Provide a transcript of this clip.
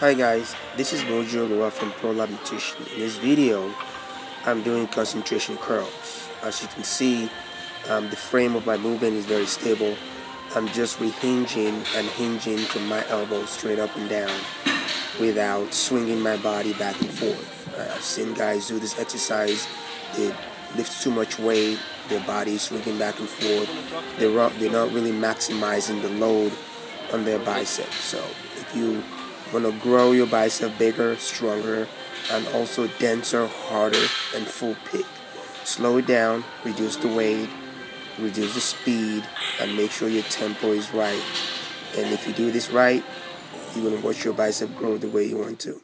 Hi guys, this is Moji Oluwa from ProLab Nutrition. In this video, I'm doing concentration curls. As you can see, um, the frame of my movement is very stable. I'm just rehinging and hinging from my elbow straight up and down without swinging my body back and forth. Uh, I've seen guys do this exercise. They lift too much weight, their body is swinging back and forth. They're, they're not really maximizing the load on their biceps. So if you to grow your bicep bigger, stronger, and also denser, harder, and full pick. Slow it down, reduce the weight, reduce the speed, and make sure your tempo is right. And if you do this right, you're to watch your bicep grow the way you want to.